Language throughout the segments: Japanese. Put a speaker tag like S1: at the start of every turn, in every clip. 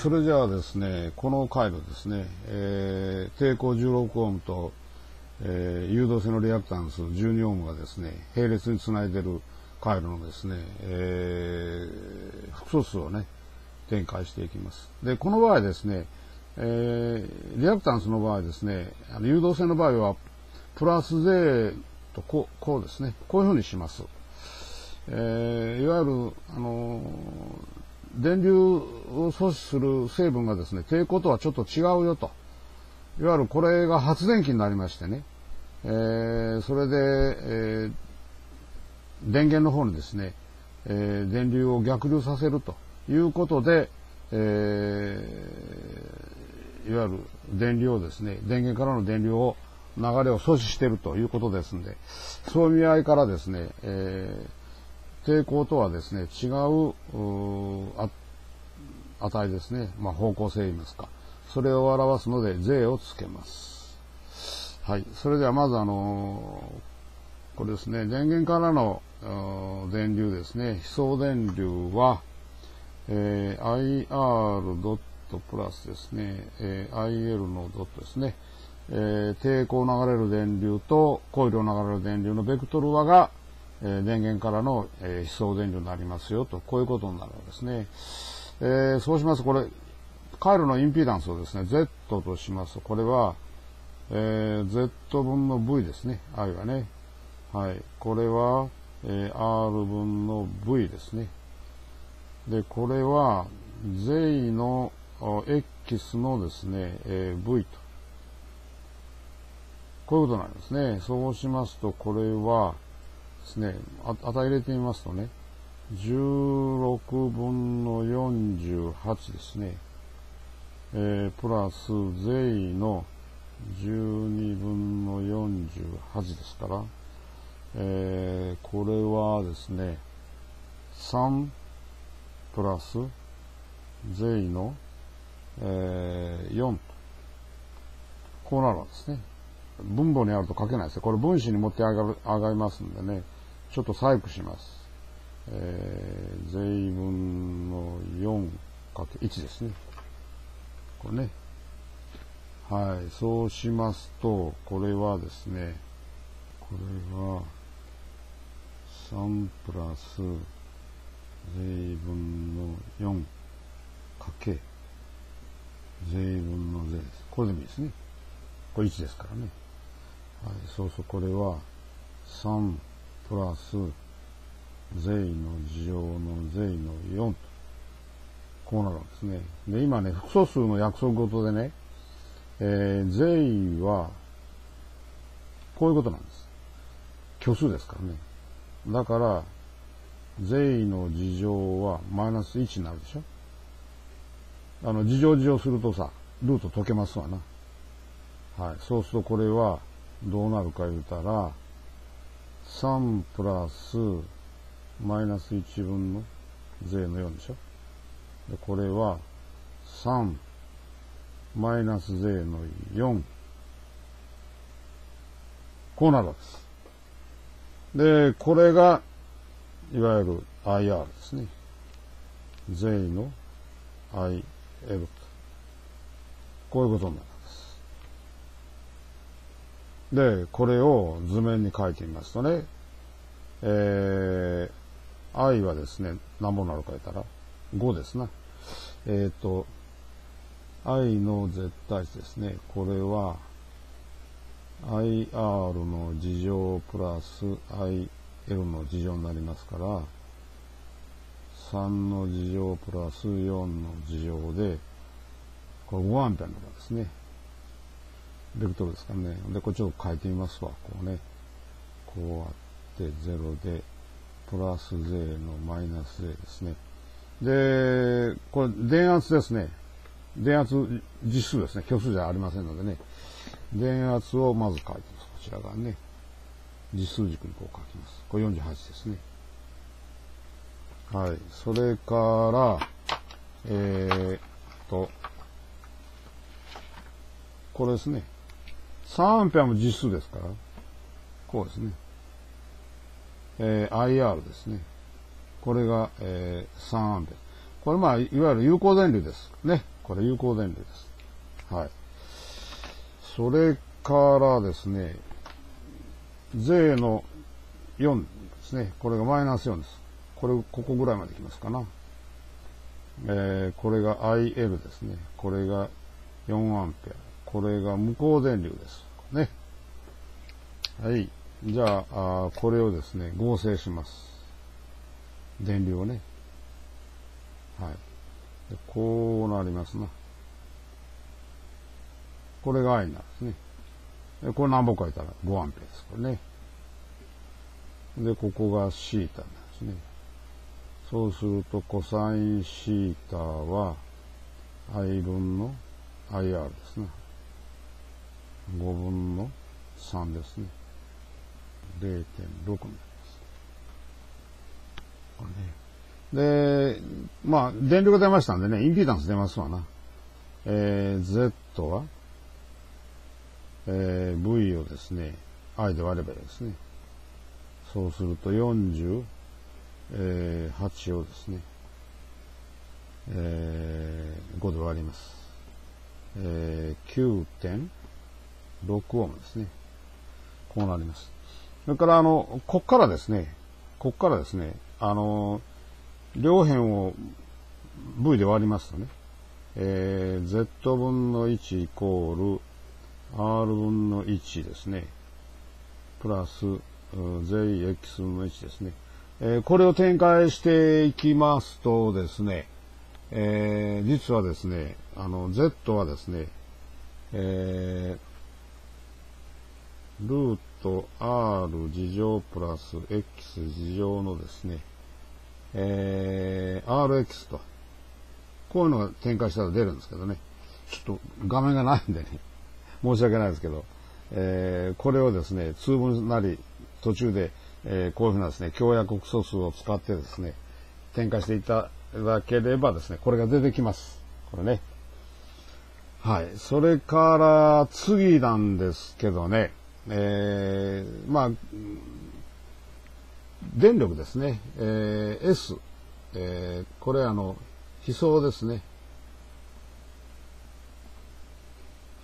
S1: それじゃあですね、この回路ですね、えー、抵抗16オームと、えー、誘導性のリアクタンス12オームがですね、並列につないでる回路のですね、えー、複素数をね、展開していきます。で、この場合ですね、えー、リアクタンスの場合ですね、あの誘導性の場合は、プラス税とこう、こうですね、こういうふうにします。えー、いわゆる、あの電流を阻止する成分がですね、抵抗とはちょっと違うよと。いわゆるこれが発電機になりましてね、えー、それで、えー、電源の方にですね、えー、電流を逆流させるということで、えー、いわゆる電流をですね、電源からの電流を流れを阻止しているということですんで、そういう意味合いからですね、えー、抵抗とはですね、違う値ですね、まあ、方向性言いますか。それを表すので、税をつけます。はい。それではまずあのこれですね、電源からの電流ですね、非送電流は、えー、IR ドットプラスですね、えー、IL のドットですね、えー、抵抗流れる電流とコイルを流れる電流のベクトル和が、え、電源からの、えー、非送電流になりますよと、こういうことになるわけですね。えー、そうしますと、これ、回路のインピーダンスをですね、Z としますと、これは、えー、Z 分の V ですね、I はね。はい。これは、え、R 分の V ですね。で、これは、税の X のですね、え、V と。こういうことなんですね。そうしますと、これはですね、値入れてみますとね、16分の48ですね。えー、プラス税の12分の48ですから、えー、これはですね、3プラス税の、えー、4と。こうなるんですね。分母にあると書けないですよ。これ分子に持って上がる上がりますんでね、ちょっと細工します。えー、税分の4かけ1ですね。これね。はい。そうしますと、これはですね、これは、3プラス、税分の4かけ、税分の税です。これでもいいですね。これ1ですからね。はい。そうそう、これは、3プラス、税の事情の税の4と。こうなるんですね。で、今ね、複素数の約束事でね、えー、税は、こういうことなんです。虚数ですからね。だから、税の事情はマイナス1になるでしょあの、事情事情するとさ、ルート解けますわな。はい。そうするとこれは、どうなるか言うたら、3プラス、マイナス1分の税の4でしょ？で、これは3マイナス税の4こうなるわけです。で、これが、いわゆる IR ですね。税の IL と。こういうことになるで。これを図面に書いてみますとね、えー、I はですね、何本なるか言ったら、5ですな。えっ、ー、と、i の絶対値ですね。これは、ir の事乗プラス il の事乗になりますから、3の事乗プラス4の事乗で、これ5アンペアの場ですね。ベクトルですかね。で、これちょっと書いてみますわ。こうね。こうあって0で、プラス税のマイナス税ですね。で、これ電圧ですね。電圧実数ですね。虚数じゃありませんのでね。電圧をまず書いてます。こちら側ね。実数軸にこう書きます。これ48ですね。はい。それから、えー、っと、これですね。3アンペアも実数ですから、こうですね。えー、IR ですね。これが、えー、3アンペア。これまあ、いわゆる有効電流です。ね。これ有効電流です。はい。それからですね、税の4ですね。これがマイナス4です。これ、ここぐらいまでいきますかな。えー、これが IL ですね。これが4アンペア。これが無効電流です。ね。はい。じゃあ、あこれをですね、合成します。電流をね。はい。こうなりますな。これが I になるんですね。でこれ何本書いたら5アンペです。これね。で、ここがシータなんですね。そうすると、コサインシータは I 分の IR ですね。5分の3ですね。0.6になります。これね。で、まあ、電力出ましたんでね、インピーダンス出ますわな。えー、Z は、えー、V をですね、I で割ればいいですね。そうすると48、をですね、えー、5で割ります。えー、9. 9.6オームですね。こうなります。それから、あの、こっからですね、こっからですね、あの、両辺を V で割りますとね、えー、Z 分の1イコール R 分の1ですね、プラス JX 分の1ですね。えー、これを展開していきますとですね、えー、実はですね、あの、Z はですね、えー、ルート R 事乗プラス X 事乗のですね、えー、RX と、こういうのが展開したら出るんですけどね、ちょっと画面がないんでね、申し訳ないですけど、えー、これをですね、通分なり途中で、えー、こういうふうなですね、強約国素数を使ってですね、展開していただければですね、これが出てきます。これね。はい。それから次なんですけどね、えー、まあ、電力ですね、えー、S、えー、これあの、非相ですね。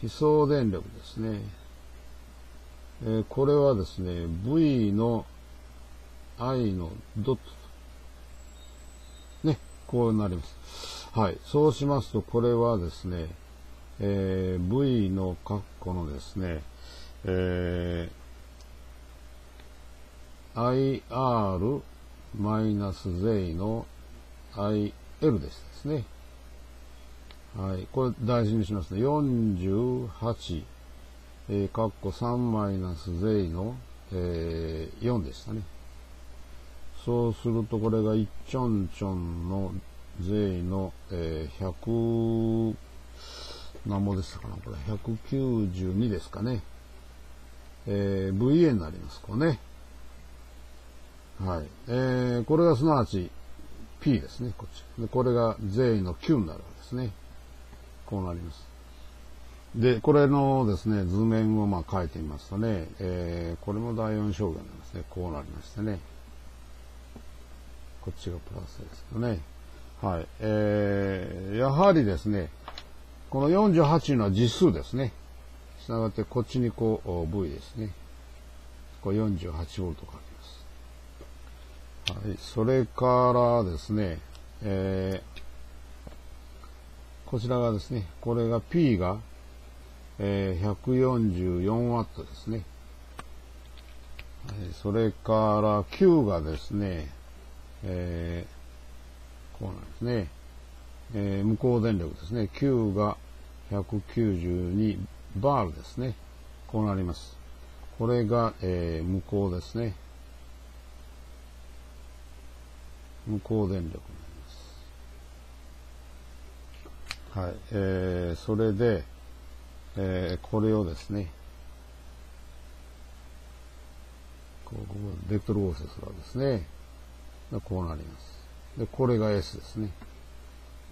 S1: 非相電力ですね。えー、これはですね、V の I のドット。ね、こうなります。はい。そうしますと、これはですね、えー、V の括弧のですね、えー、IR マイナス J の IL ですですね。はい。これ大事にしますね。48、えー、括弧3マイナス J の、えー、4でしたね。そうすると、これが1ちょんちょんの J の、えー、100、何ぼでしたかなこれ、192ですかね。えー、VA になります、これね。はい。えー、これがすなわち P ですね、こっち。で、これが J の Q になるわけですね。こうなります。で、これのですね、図面をまあ書いてみますとね、えー、これも第4象限なんですね。こうなりましてね。こっちがプラスですけどね。はい。えー、やはりですね、この48というのは実数ですね。したがってこっちにこう V ですね。これ48ボルト書きます。はい。それからですね、えー、こちらがですね、これが P が、えー、144ワットですね。はい、それから Q がですね、えー、こうなんですね。えー、無効電力ですね。Q が192バールですね。こうなります。これが、えー、無効ですね。無効電力になります。はい。えー、それで、えー、これをですね、ここベクトル合成するわけですね。こうなります。で、これが S ですね。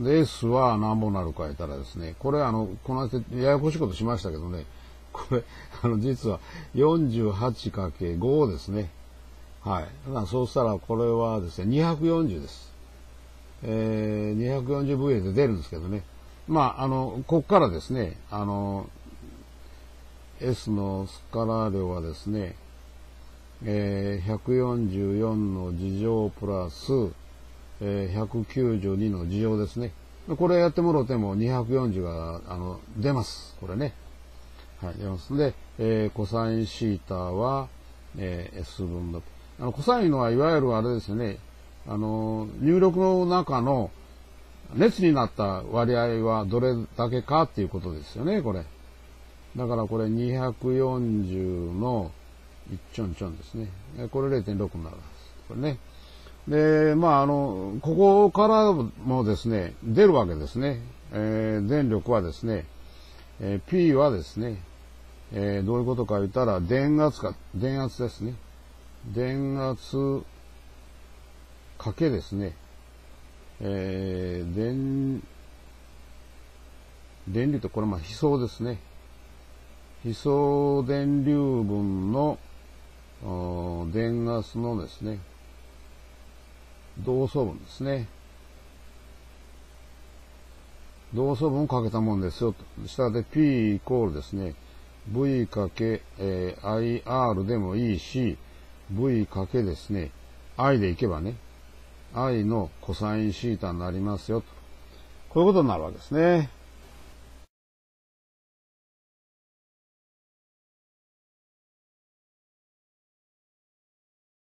S1: で、S は何本なるか言ったらですね、これあの、この間ややこしいことしましたけどね、これ、あの、実は 48×5 ですね。はい。だからそうしたらこれはですね、240です。えー、240VA で出るんですけどね。まあ、あの、こっからですね、あの、S のスカラー量はですね、えー、144の事乗プラス、えー、192の事乗ですね。これやってもろても240が、あの、出ます。これね。はい、出ます。で、えー、コサインシータは、えー、S 分だと。あの、コサインのはいわゆるあれですよね。あの、入力の中の熱になった割合はどれだけかっていうことですよね、これ。だからこれ240の1ちょんちょんですね。これ0.6になるんです。これね。で、まあ、あの、ここからもですね、出るわけですね。えー、電力はですね、えー、P はですね、えー、どういうことか言ったら、電圧か、電圧ですね。電圧かけですね。えー、電、電流とこれまあ、非相ですね。非相電流分の電圧のですね、同素分ですね。同素分をかけたもんですよと。下で P イコールですね、V かけ、えー、IR でもいいし、V かけですね、I でいけばね、I のコサインシータになりますよと。こういうことになるわけですね。